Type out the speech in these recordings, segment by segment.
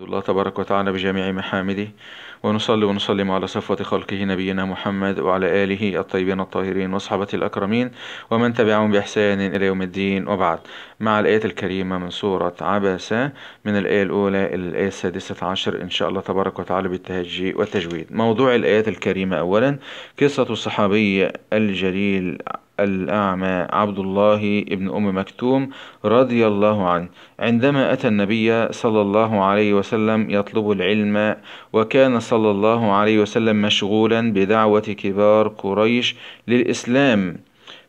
الله تبارك وتعالى بجميع محامده ونصلي ونسلم على صفوة خلقه نبينا محمد وعلى آله الطيبين الطاهرين وصحبه الأكرمين ومن تبعهم بإحسان إلى يوم الدين وبعد. مع الآية الكريمة من سورة عبسة من الآية الأولى إلى الآية السادسة عشر إن شاء الله تبارك وتعالى بالتهجي والتجويد. موضوع الآيات الكريمة أولا قصة الصحابي الجليل الأعمى عبد الله ابن أم مكتوم رضي الله عنه. عندما أتى النبي صلى الله عليه وسلم يطلب العلم وكان صلى الله عليه وسلم مشغولا بدعوة كبار قريش للإسلام.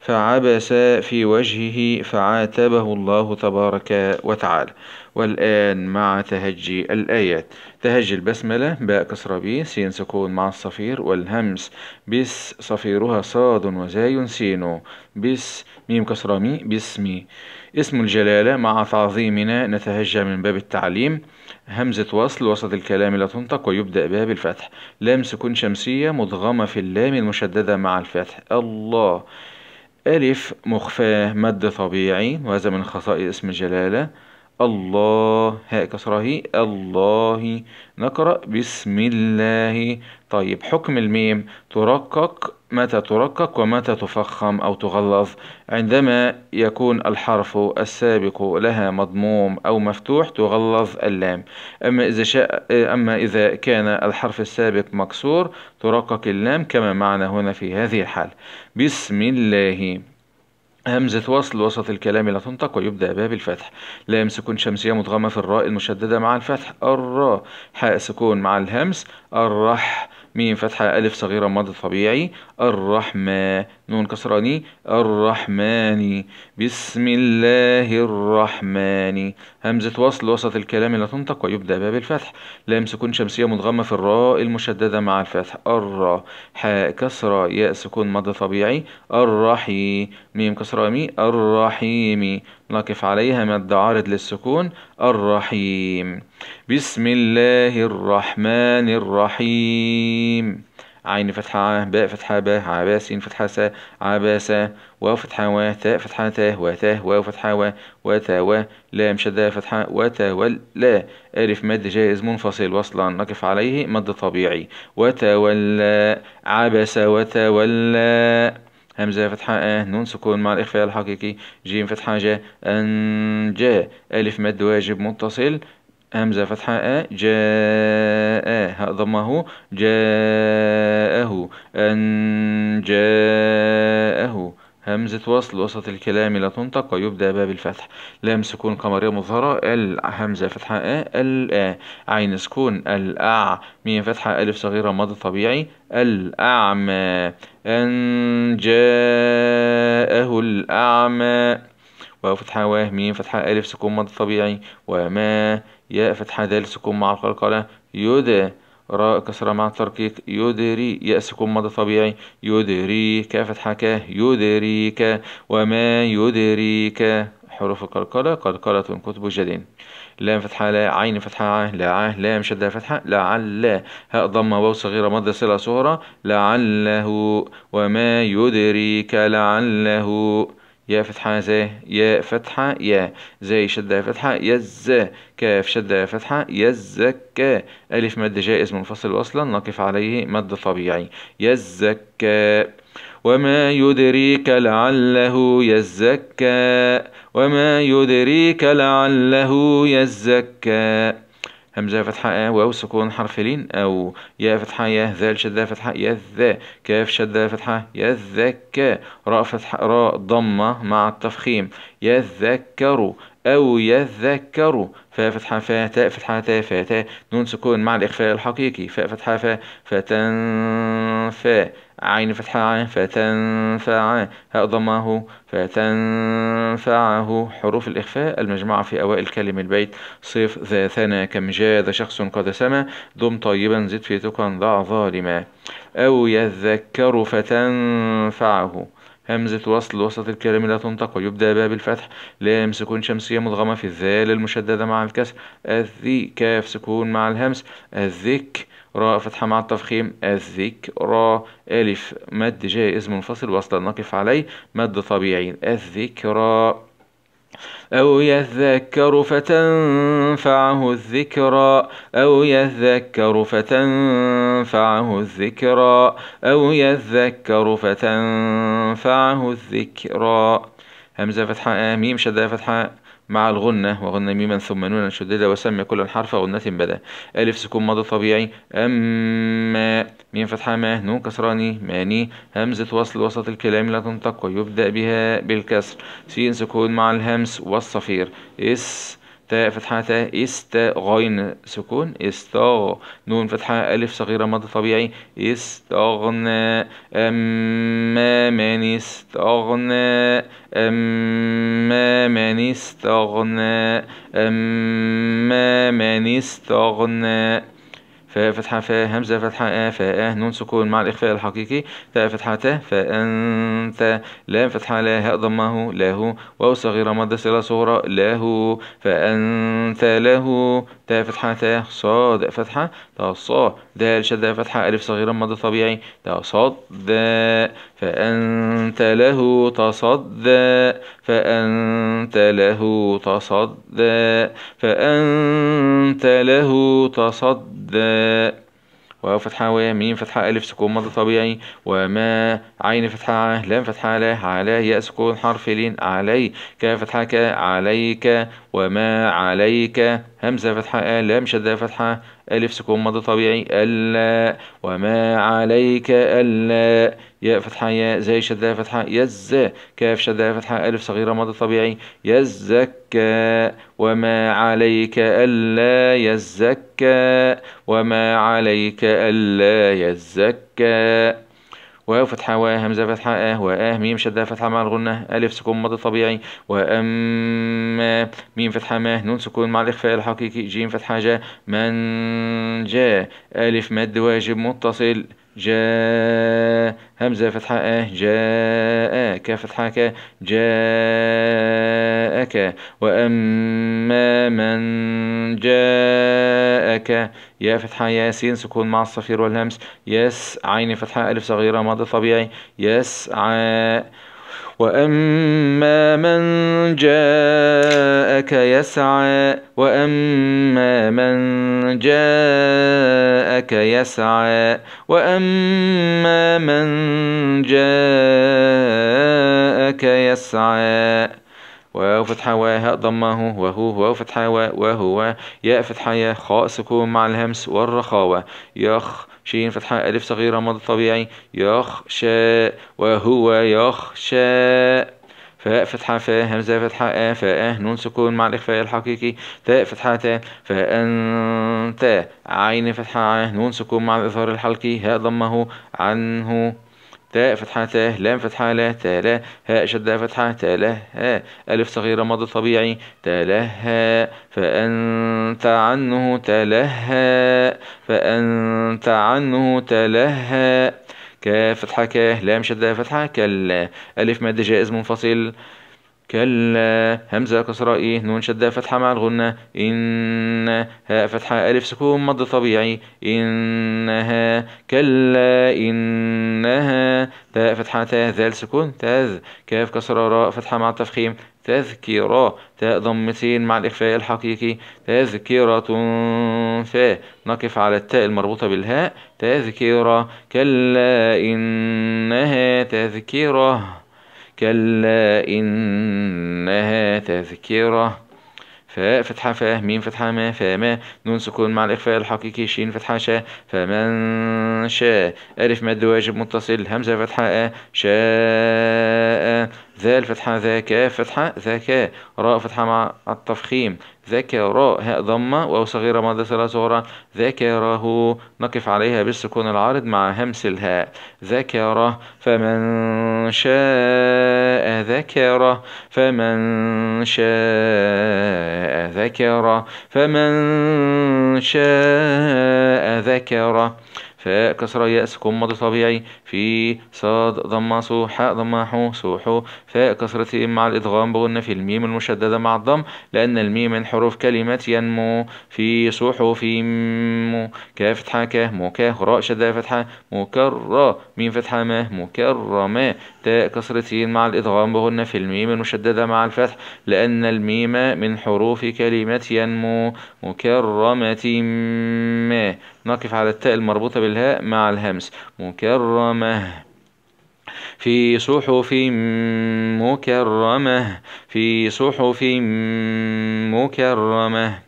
فعبس في وجهه فعاتبه الله تبارك وتعالى. والآن مع تهجي الآيات. تهجي البسملة باء كسر بي سين سكون مع الصفير والهمس بس صفيرها صاد وزاي سين بس ميم كسر مي باسمي اسم الجلالة مع تعظيمنا نتهجى من باب التعليم. همزة وصل وسط الكلام لا تنطق ويبدأ بها بالفتح لام سكون شمسية مدغمة في اللام المشددة مع الفتح. الله. ألف مخفاة مد طبيعي وهذا من خصائص اسم الجلالة. الله هاء كسرة الله نقرأ بسم الله. طيب حكم الميم. ترقق متى ترقق ومتى تفخم أو تغلظ. عندما يكون الحرف السابق لها مضموم أو مفتوح تغلظ اللام. أما إذا شاء أما إذا كان الحرف السابق مكسور ترقق اللام كما معنا هنا في هذه الحال. بسم الله. همزة وصل وسط الكلام لا تنطق ويبدأ بها بالفتح لام سكون شمسية مدغمة في الراء المشددة مع الفتح. الراء حاء سكون مع الهمس. الرح ميم فتحة ألف صغيرة مد طبيعي. الرحمة. نون كسرة ني. الرحمن. بسم الله الرحمن. همزة وصل وسط الكلام لا تنطق ويبدأ بها بالفتح لام سكون شمسية مدغمة في الراء المشددة مع الفتح. الراء. حاء كسرة. ياء سكون مد طبيعي. الرحي ميم كسرة مي. الرحيم. نقف عليها مد عارض للسكون. الرحيم. بسم الله الرحمن الرحيم. عين فتحة باء فتحة با عبا سين فتحة سا عباسا واو فتحة و تاء فتحة تاء وتاء واو فتحة و وتا و لام شدة فتحة وتا ولا ألف مد جائز منفصل وصلا نقف عليه مد طبيعي. وتولى عبس وتولى همزة فتحة آه نون سكون مع الإخفاء الحقيقي. جيم فتحة جاء أن جاء. ألف مد واجب متصل همزة فتحة أ جاء ضمه جاءه أن جاءه همزة وصل وسط الكلام لا تنطق ويبدأ باب الفتح. لام سكون قمرية مظهرة ال همزة فتحة أ ال عين سكون الأع ميم فتحة ألف صغيرة مد طبيعي الأعمى أن جاءه الأعمى واو فتحة واه. ميم فتحة ألف سكون مد طبيعي وما ياء فتحة دال سكون مع القلقلة. يد راء كسرة مع الترقيق. يدري ياء سكون مد طبيعي. يدري كاف فتحة كاه يدريك وما يدريك حروف القلقلة قلقلة قطب جد لام فتحة لا عين فتحة ع لا ع لام شدة فتحة لعل هاء ضمة واو صغيرة مد صلة صغرى لعله وما يدريك لعله يا فتحة زي يا فتحة يا زي شدة فتحة يز كاف شدة فتحة يزكى ألف مد جائز منفصل وصلا نقف عليه مد طبيعي. يزكى وما يدريك لعله يزكى وما يدريك لعله يزكى همزة فتحة آ واو سكون حرف لين أو يا فتحة يا ذال شدة فتحة يذا كاف شدة فتحة يذكى راء فتحة راء ضمة مع التفخيم يذكر أو يذكر فاء فتحة فاء تاء فتحة تاء فاء تاء نون سكون مع الإخفاء الحقيقي فاء فتحة فاء فتنفى عين فتحة عين فتنفع هاء ضمه فتنفعه. حروف الإخفاء المجموعة في أوائل كلم البيت. صف ذا ثنا كم جاد شخص قد سما دم طيبا زد في تقى ضع ظالما. أو يذكر فتنفعه. همزة وصل وسط الكلام لا تنطق ويبدأ بها بالفتح لام سكون شمسية مدغمة في الذال المشددة مع الكسر. الذي كاف سكون مع الهمس. الذك راء فتحة مع التفخيم. الذكرى ألف. مد جائز منفصل وصلا نقف عليه. مد طبيعي. الذكرى أو يذكر فتنفعه الذكرى أو يذكر فتنفعه الذكرى أو يذكر فتنفعه الذكرى. همزة فتحة آ ميم شدة فتحة. مع الغنة وغنة ميما ثم نونا شددة وسمي كل حرف غنة بدأ. ألف سكون ماضي طبيعي. أما ميم فتحة ما نون كسرة ني ماني. همزة وصل وسط الكلام لا تنطق ويبدأ بها بالكسر. سين سكون مع الهمس والصفير. اس تاء فتحة تاء است غين سكون استا نون فتحة ألف صغيرة مد طبيعي استغنى أما من استغنى أما من استغنى أما من استغنى فتحة فاء همزة فتحة آ فاء نون سكون مع الإخفاء الحقيقي تاء فتحة ت فأنت لام فتحة لا هاء ضمه له واو صغيرة مد صلة صغرى له فأنت له تاء فتحة تاء صاد فتحة تاء صا دال شدة فتحة ألف صغيرة مد طبيعي تاء صاد فأنت له تصدى فأنت له تصدى فأنت له تصدى واو فتحة و ميم فتحة ألف سكون مد طبيعي. وما عين فتحة لام فتحة لا على ياء سكون حرف لين علي. كاف فتحة ك عليك. وما عليك. همزة فتحة؟ لام شدة فتحة. ألف سكون مد طبيعي. ألا وما عليك ألا. ياء فتحة ياء زاي شدة فتحة. يز. كاف شدة فتحة. ألف صغيرة مد طبيعي. يزكى. وما عليك ألا. يزكى. وما عليك ألا. يزكى. واو فتحة و همزة فتحة آه وآه ميم شدة فتحة مع الغنة ألف سكون مد طبيعي وأما ميم فتحة ما نون سكون مع الإخفاء الحقيقي جيم فتحة جا من جاء ألف مد واجب متصل جاء همزة فتحة آه جاء ك فتحة ك جاءك وأما من جاءك. يا فتحة ياسين سكون مع الصفير والهمس. يس عين فتحة ألف صغيرة ماضي طبيعي. يسعى وأما من جاءك. يسعى وأما من جاءك. يسعى وأما من جاءك. يسعى واو فتحة وهاء ضمه وهو واو فتحة وهو ياء فتحة يا خاء سكون مع الهمس والرخاوة يخ شين فتحة ألف صغيرة مد طبيعي يخشى وهو يخشى فاء فتحة فاء همزة فتحة آ فاء نون سكون مع الإخفاء الحقيقي تاء فتحة تاء فأنت عين فتحة نون سكون مع الإظهار الحلقي هاء ضمه عنه تاء فتحة تاء لام فتحة لا تاء لا هاء شدة فتحة تاء لا ها ألف صغيرة مضى طبيعي تلهى فأنت عنه تلهى فأنت عنه تلهى كاف فتحة كاه لام شدة فتحة كلا ألف مد جائز منفصل كلا. همزة كسرة إيه نون شدة فتحة مع الغنة. إن هاء فتحة ألف سكون مد طبيعي. إنها كلا. إنها تاء فتحة تاء ذال سكون تاذ كاف كسرة راء فتحة مع التفخيم تذكرة. تاء ضمتين مع الإخفاء الحقيقي. تذكرة فاء نقف على التاء المربوطة بالهاء. تذكرة كلا. إنها تذكرة. كلا إنها تذكرة. فاء فتحة فاء ميم فتحة ما فاء ما. نون سكون مع الإخفاء الحقيقي شين فتحة شاء. فمن شاء. ألف مد واجب متصل. همزة فتحة شاء. ذال فتحة ذاك فتحة ذاك راء فتحة مع التفخيم ذكر هاء ضمة واو صغيرة مادة صلة صغرى ذكره نقف عليها بالسكون العارض مع همس الهاء ذكره فمن شاء ذكره فمن شاء ذكره فمن شاء ذكره فاء سكون ماضي طبيعي في صاد ضمة صو حاء ضمة حو صوحو فاء كسرة مع الإدغام بغنة في الميم المشددة مع الضم لأن الميم من حروف كلمة ينمو. في صوحو في مو. كاف فتحة كاه مو كاه راء شدة فتحة. مكرة ميم فتحة ما. مكرمة تاء كسرة مع الإدغام بغنة في الميم المشددة مع الفتح لأن الميم من حروف كلمة ينمو. مكرمة ما. نقف على التاء المربوطة بالهاء مع الهمس. مكرمة. في صحف مكرمة. في صحف مكرمة.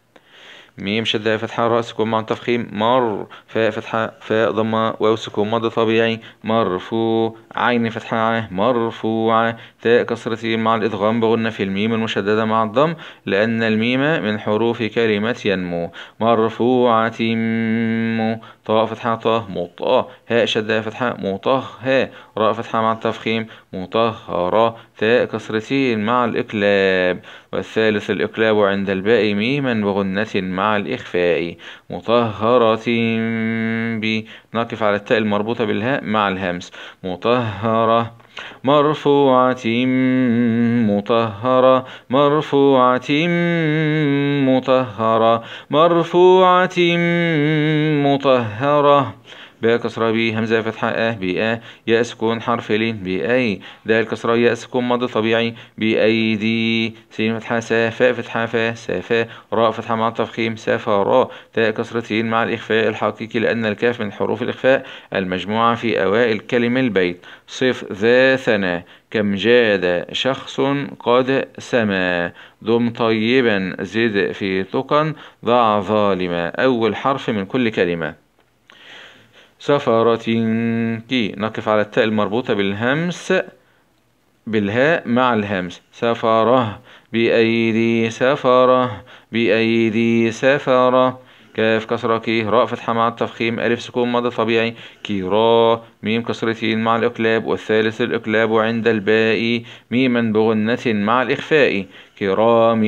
ميم شدة فتحة راء سكون مع التفخيم مر فاء فتحة فاء ضمة واو سكون مد طبيعي مرفوع عين فتحة مرفوعة تاء كسرة مع الإدغام بغنة في الميم المشددة مع الضم لأن الميم من حروف كلمة ينمو. مرفوعة مو طاء فتحة طه مطاء هاء شدة فتحة مطه راء فتحة مع التفخيم مطهرة تاء كسرتين مع الإقلاب والثالث الإقلاب عند الباء ميما بغنة مع الإخفاء مطهرة ب نقف على التاء المربوطة بالهاء مع الهمس. مطهرة مرفوعة مطهرة مرفوعة مطهرة مرفوعة مطهرة باء كسرة بي همزة فتحة أه بأ ياء سكون حرف لين بأي دال كسرة ياء سكون مض طبيعي بأيدي سين فتحة سا فاء فتحة فا سافا راء فتحة مع التفخيم سافا تاء كسرتين مع الإخفاء الحقيقي لأن الكاف من حروف الإخفاء المجموعة في أوائل كلم البيت. صف ذا ثنا كم جاد شخص قد سما. دم طيبا زد في تقا ضع ظالما. أول حرف من كل كلمة. سفرة كي. نقف على التاء المربوطة بالهمس بالهاء مع الهمس. سفرة بأيدي سفرة بأيدي سفرة. كاف كسرة كي راء فتحة مع التفخيم ألف سكون مد طبيعي. كي راء ميم كسرتين مع الإقلاب والثالث الإقلاب عند الباء ميما بغنة مع الإخفاء. كرام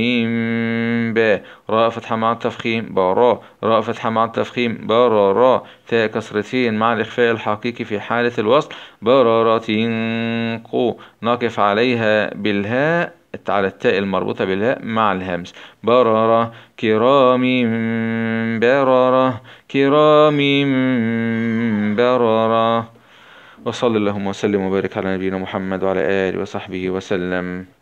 با راء فتحة مع التفخيم بارا راء فتحة مع التفخيم برارا تاء كسرتين مع الإخفاء الحقيقي في حالة الوصل بررة قو. نقف عليها بالهاء. على التاء المربوطة بالهاء مع الهمس بررة كرام بررة كرام بررة. وصلى اللهم وسلم وبارك على نبينا محمد وعلى آله وصحبه وسلم.